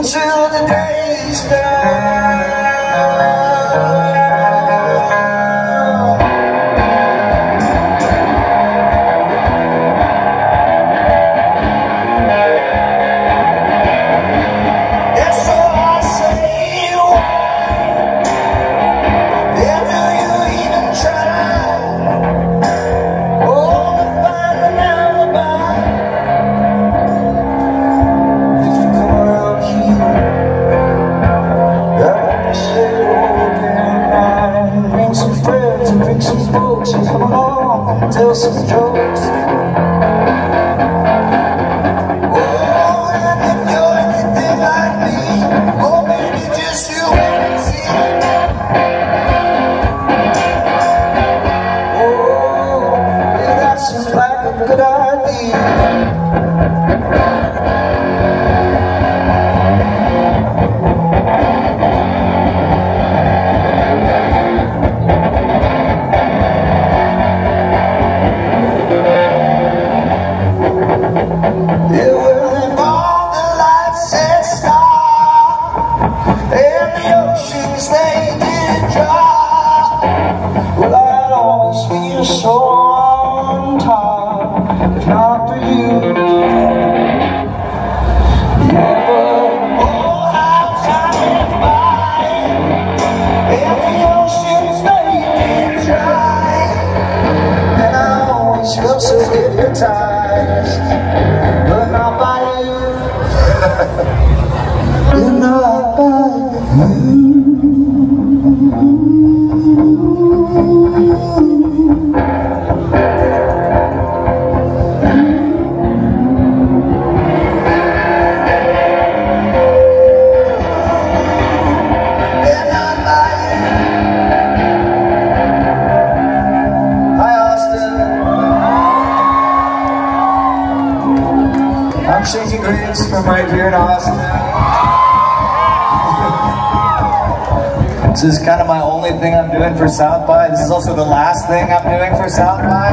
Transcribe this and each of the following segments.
until the day is done. Austin. this is kind of my only thing I'm doing for South by. This is also the last thing I'm doing for South by.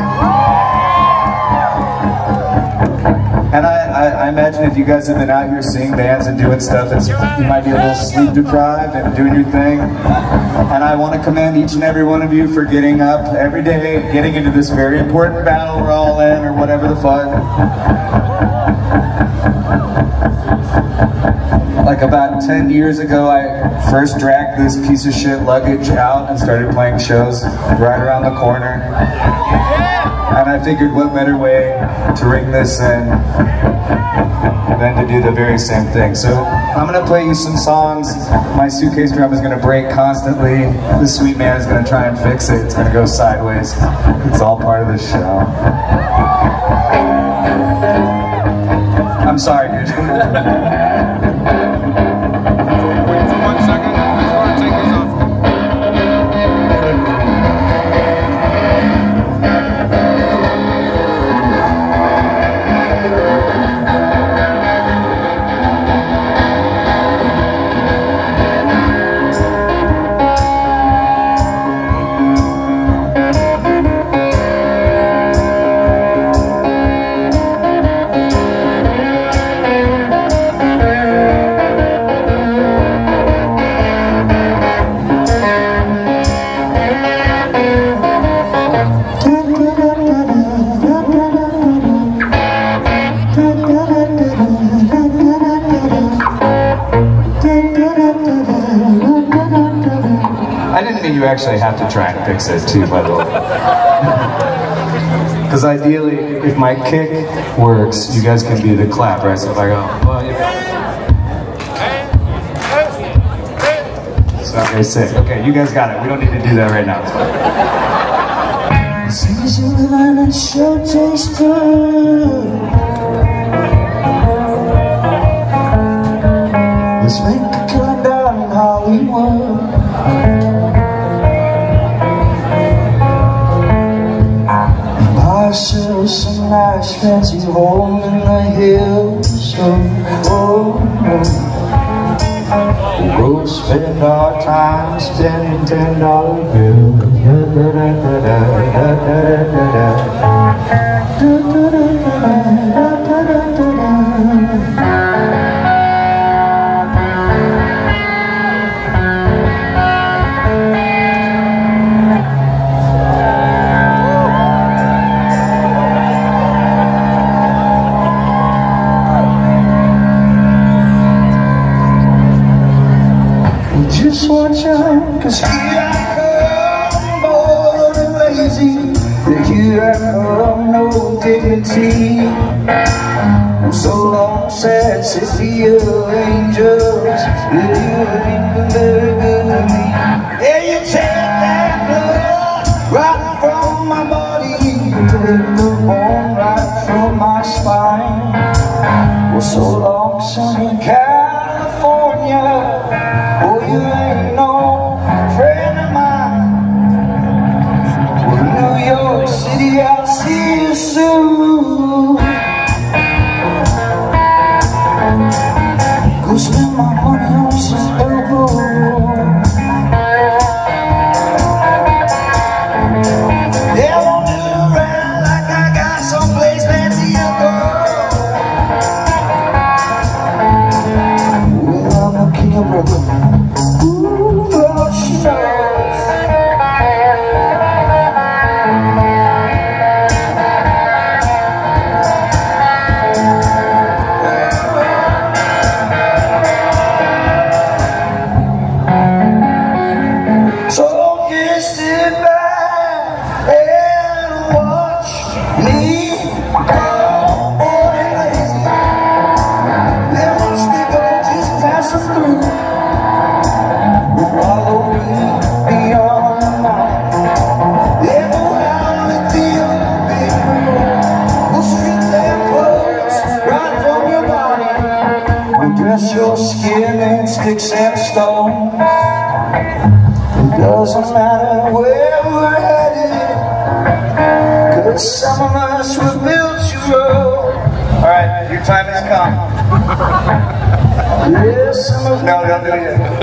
And I, I, I imagine if you guys have been out here seeing bands and doing stuff, you might be a little sleep deprived and doing your thing. And I want to commend each and every one of you for getting up every day, getting into this very important battle we're all in, or whatever the fuck. Like about 10 years ago, I first dragged this piece of shit luggage out and started playing shows right around the corner. And I figured what better way to ring this in than to do the very same thing. So I'm gonna play you some songs. My suitcase drum is gonna break constantly. This sweet man is gonna try and fix it. It's gonna go sideways. It's all part of the show. I'm sorry, dude. actually have to try and fix it too, by the way. Because ideally, if my kick works, you guys can be the clap, right? So if I go, well, yeah. So okay, sick. Okay, you guys got it. We don't need to do that right now. Ourselves some nice fancy home in the hills. Oh, oh. We'll spend our time spending ten dollar bills. Da, da, da, Just one time Cause here I come, born and lazy That here I come, no dignity. And so long sad since the angels That you ain't been very good to me. Yeah, you take that blood right from my body. Take the bone right from my spine. Well, so long, son, you Tá bom.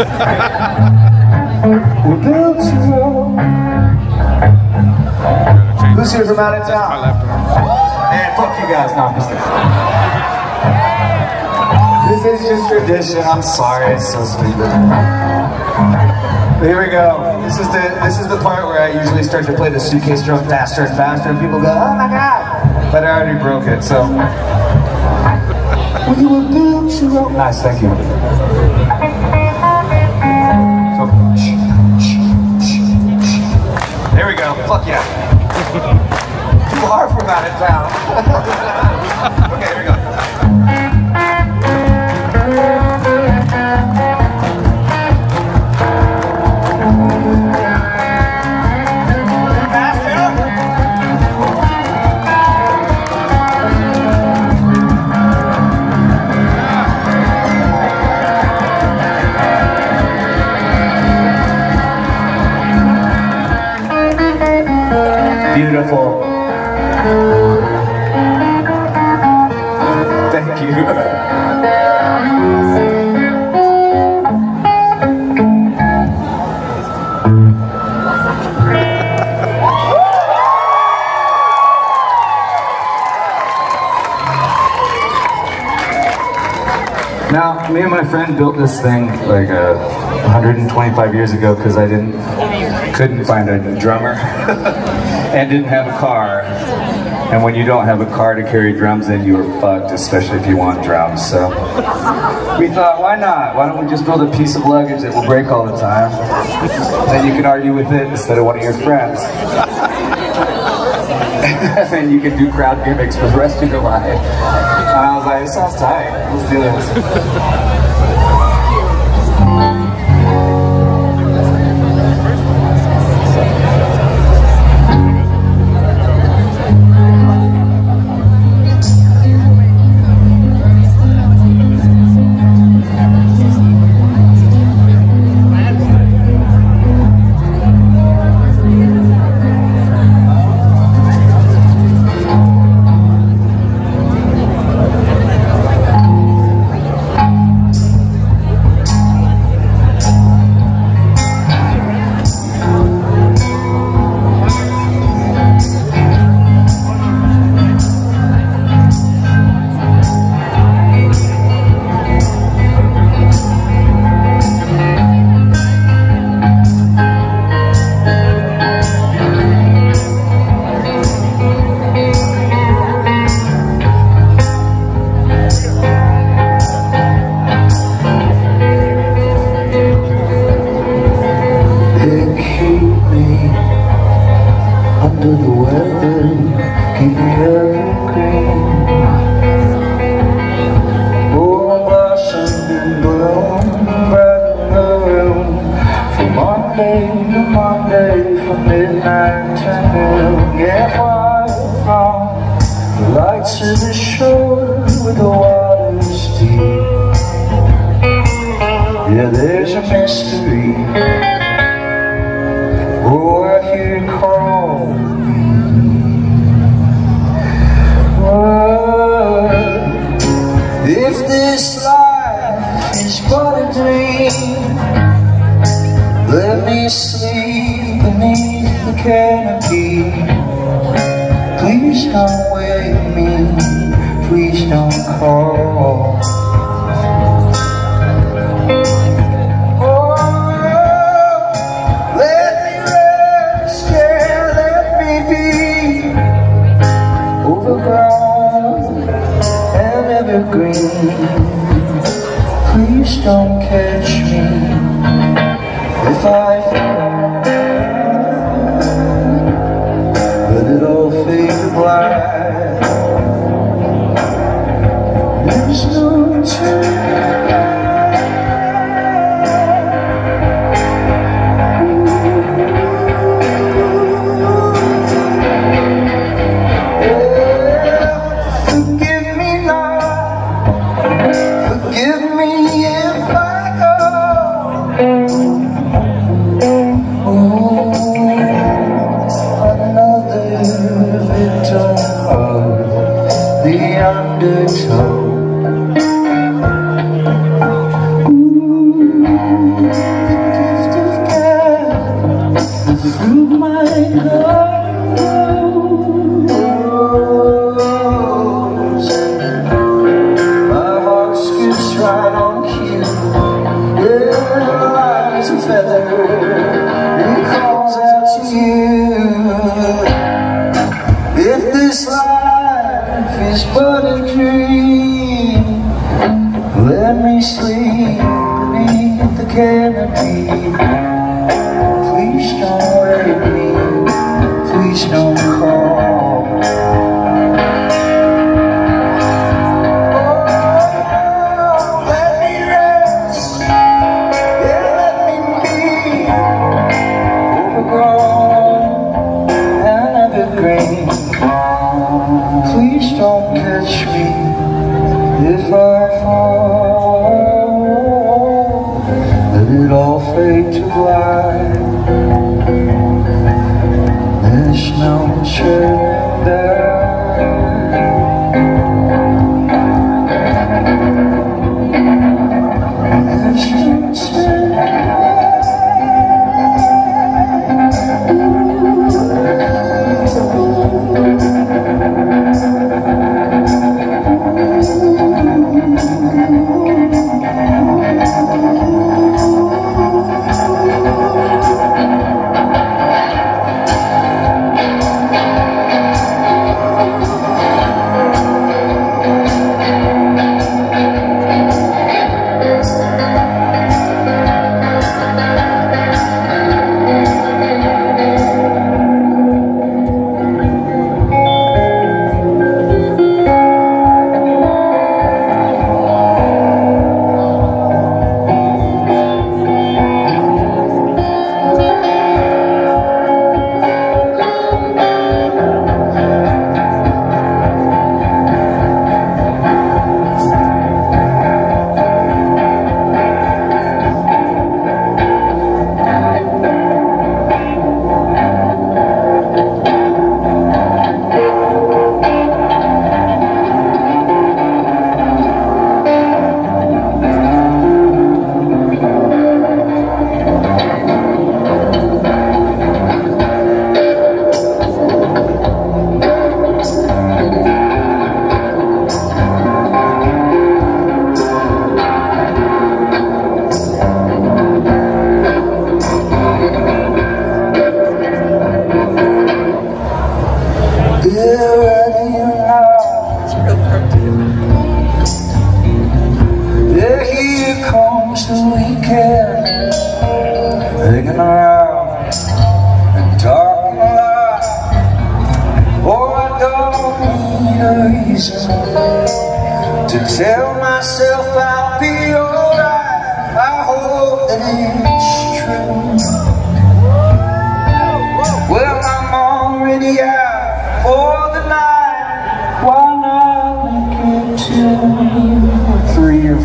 It yet. we're built to roll Who's here from out of town? Man, fuck you guys. No, I'm just kidding. This is just tradition. I'm sorry. It's so stupid. Here we go. This is the this is the part where I usually start to play the suitcase drum faster and faster, and people go, "Oh my god!" But I already broke it, so We were built to roll nice. Thank you. Fuck yeah. People are from out of town. Beautiful. Thank you. Now, me and my friend built this thing like uh, 125 years ago because I didn't, couldn't find a drummer and didn't have a car. And when you don't have a car to carry drums in, you are fucked, especially if you want drums. So we thought, why not? Why don't we just build a piece of luggage that will break all the time? Then you can argue with it instead of one of your friends. and you can do crowd gimmicks for the rest of your life. And I was like, it sounds tight. Let's do this. Please don't catch me. If I bird of a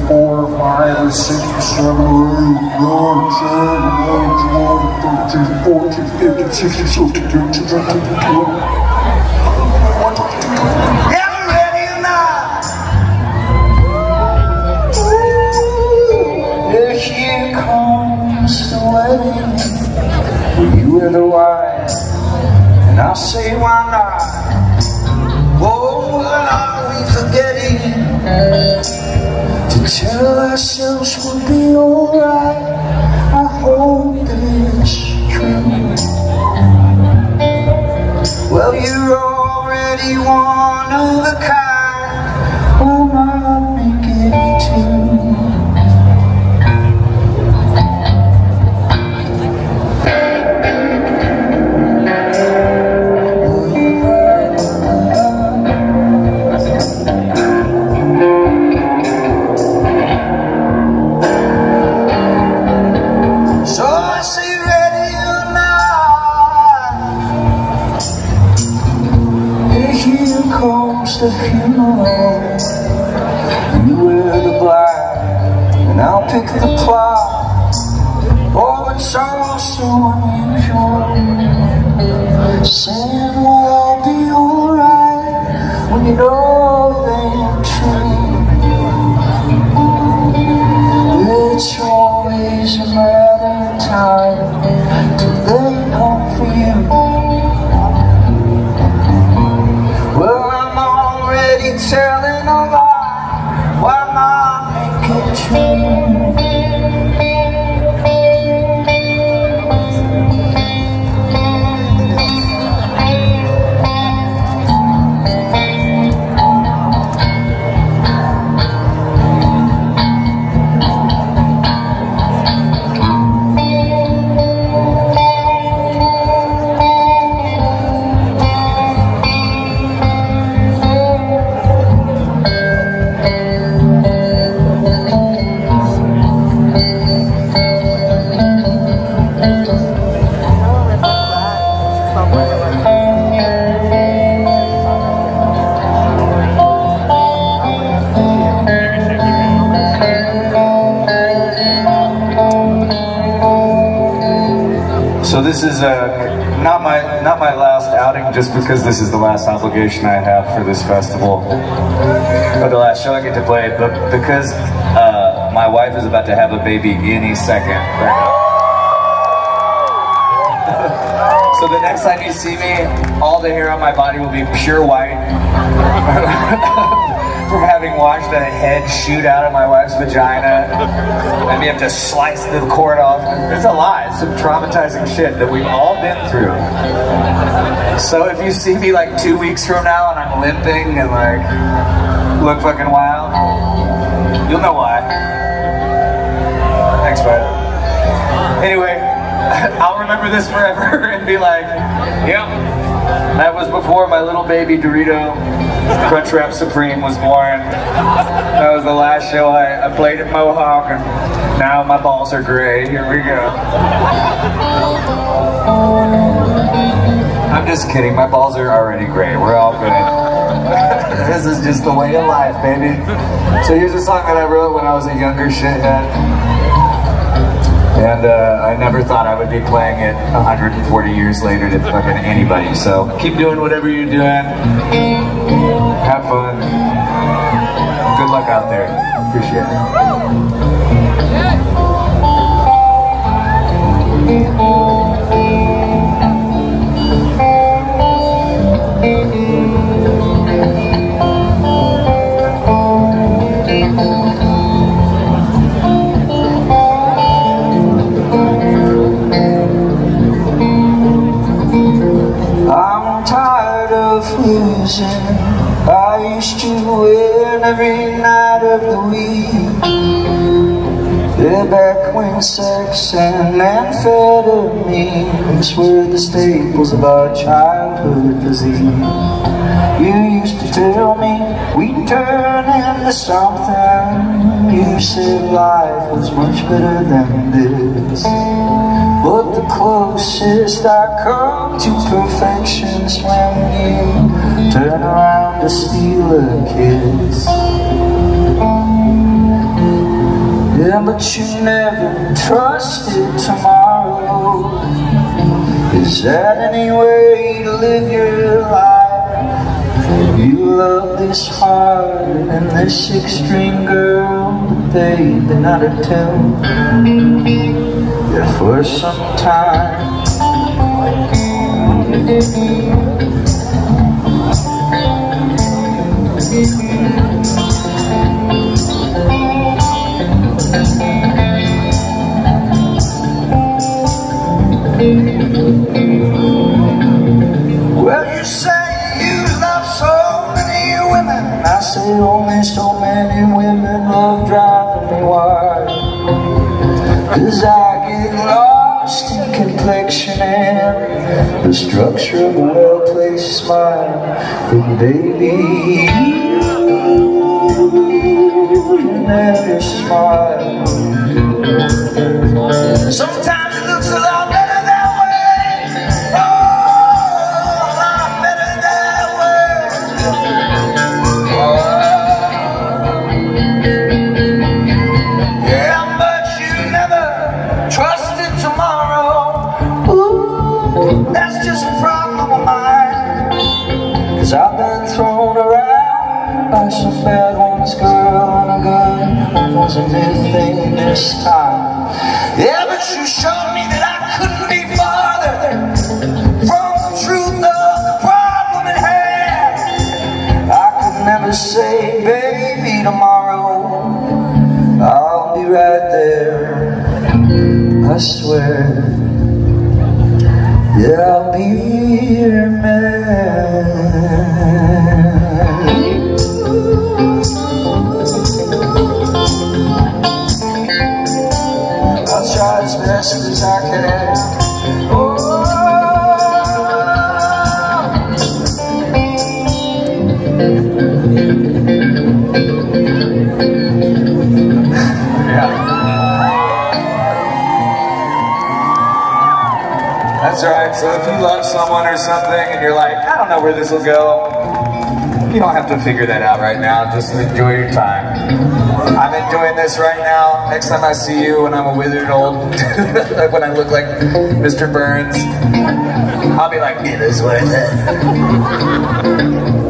four, five, six, seven, eight, nine, ten, eleven, twelve, thirteen, fourteen, fifteen, sixteen, seventeen, eighteen, nineteen, twenty. Here comes the wedding, you and the wife, and I say why not? Oh, will I be forgetting? tell ourselves we'll be alright. This is uh, not my not my last outing, just because this is the last obligation I have for this festival, or the last show I get to play, but because uh, my wife is about to have a baby any second. Right. So the next time you see me, all the hair on my body will be pure white. From having watched a head shoot out of my wife's vagina. And we have to slice the cord off. It's a lie. It's some traumatizing shit that we've all been through. So if you see me like two weeks from now and I'm limping and like look fucking wild, you'll know why. Thanks, bud. Anyway, I'll remember this forever and be like, yep, that was before my little baby Dorito Crunchwrap Supreme was born. That was the last show I, I played at Mohawk and now my balls are gray. Here we go. I'm just kidding, my balls are already gray. We're all good. this is just the way of life, baby. So here's a song that I wrote when I was a younger shithead. And uh, I never thought I would be playing it 140 years later to fucking anybody. So keep doing whatever you're doing. Have fun. Good luck out there. Appreciate it. Amphetamines were the staples of our childhood physique. You used to tell me we'd turn into something. You said life was much better than this. But the closest I come to perfection's when you turn around to steal a kiss. Yeah, but you never trusted. Is that any way to live your life? You love this heart and this six-string girl, but they, they're not a tune. Yeah, for some time. Well, you say you love so many women. I say only so many women love driving me wild. Cause I get lost in complexion and the structure of a well-placed smile. But baby, you never smile. Sometimes That's right. So if you love someone or something and you're like, I don't know where this will go, you don't have to figure that out right now. Just enjoy your time. I'm enjoying this right now. Next time I see you when I'm a withered old, when I look like Mr. Burns, I'll be like, it is worth it.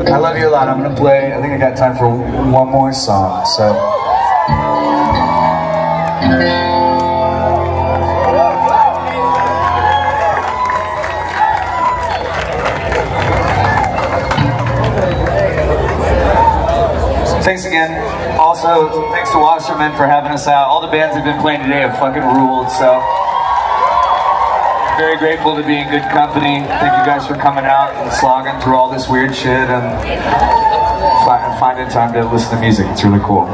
I love you a lot. I'm gonna play, I think I got time for one more song, so. Thanks again. Also, thanks to Wasserman for having us out. All the bands have been playing today have fucking ruled, so. Very grateful to be in good company. Thank you guys for coming out and slogging through all this weird shit and finding time to listen to music. It's really cool.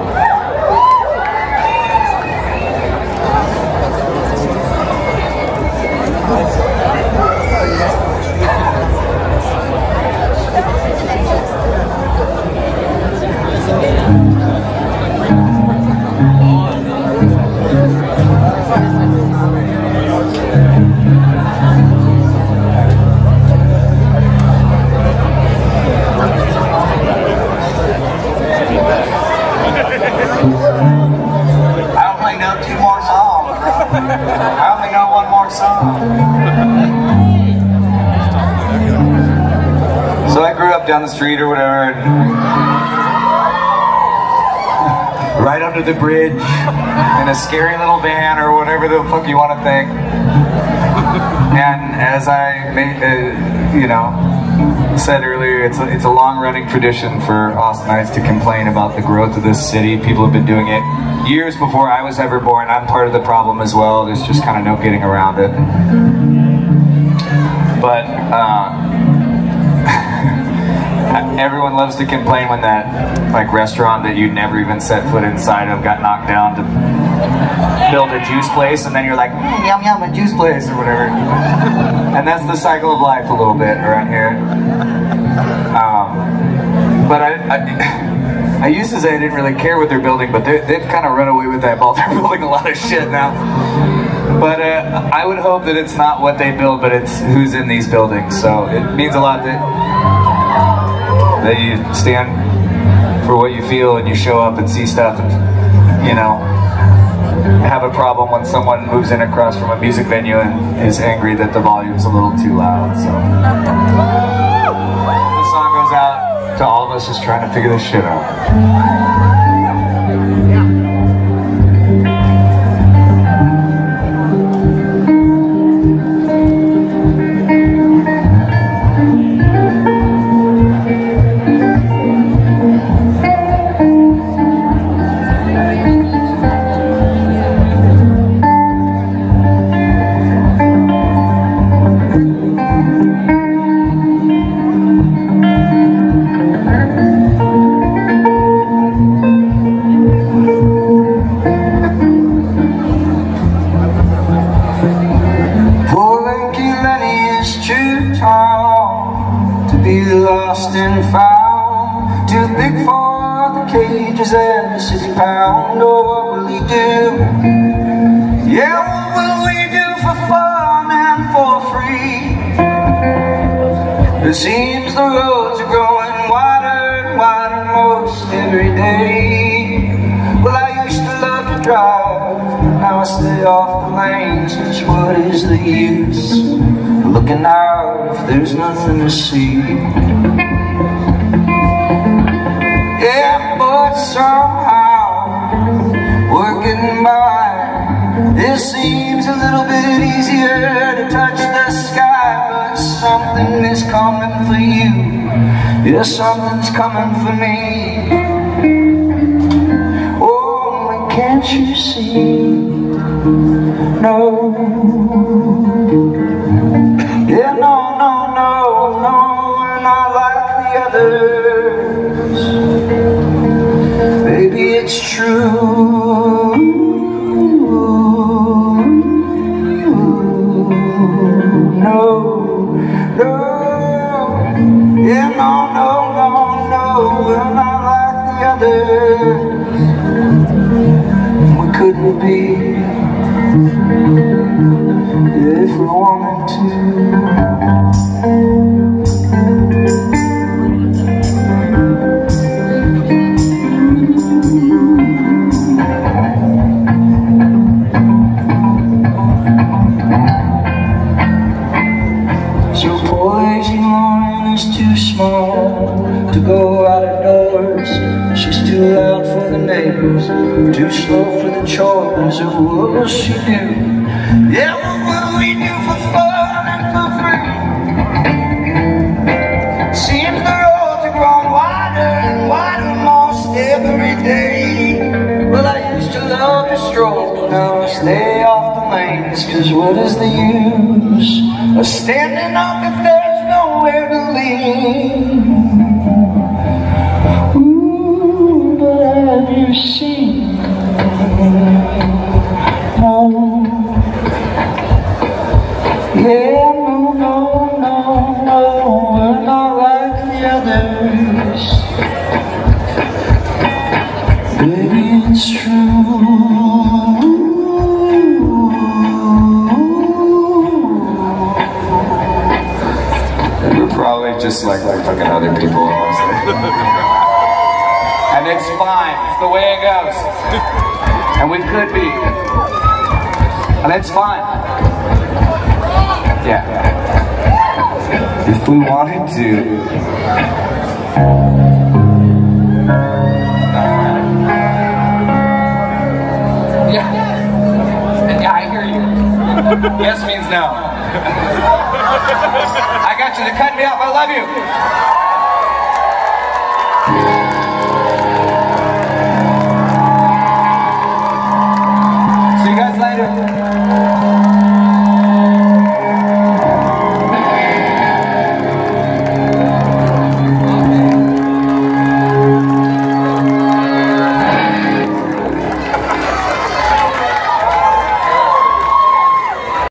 Scary little van or whatever the fuck you want to think. And as I, ma- uh, you know, said earlier, it's a, it's a long-running tradition for Austinites to complain about the growth of this city. People have been doing it years before I was ever born. I'm part of the problem as well. There's just kind of no getting around it. But uh, everyone loves to complain when that like restaurant that you'd never even set foot inside of got knocked down to build a juice place, and then you're like, "Mm, yum yum, a juice place or whatever. and that's the cycle of life a little bit around here. Um, but I, I, I used to say I didn't really care what they're building, but they, they've kind of run away with that ball. They're building a lot of shit now. But uh, I would hope that it's not what they build, but it's who's in these buildings. So it means a lot that that you stand for what you feel and you show up and see stuff and you know have a problem when someone moves in across from a music venue and is angry that the volume's a little too loud. So The song goes out to all of us just trying to figure this shit out. Somehow working by, it seems a little bit easier to touch the sky. But something is coming for you. Yeah, something's coming for me. Oh, can't you see? No. Oh, what will she do? Yeah, what we do for fun and for free? Seems the roads are growing wider and wider most every day. Well, I used to love to stroll, but now I stay off the lanes. Cause what is the use of standing up if there's nowhere to lean? Just like, like fucking other people, and it's fine. It's the way it goes. And we could be. And it's fine. Yeah. If we wanted to. Yeah. Yeah, I hear you. yes means no. I got you to cut me off. I love you. later.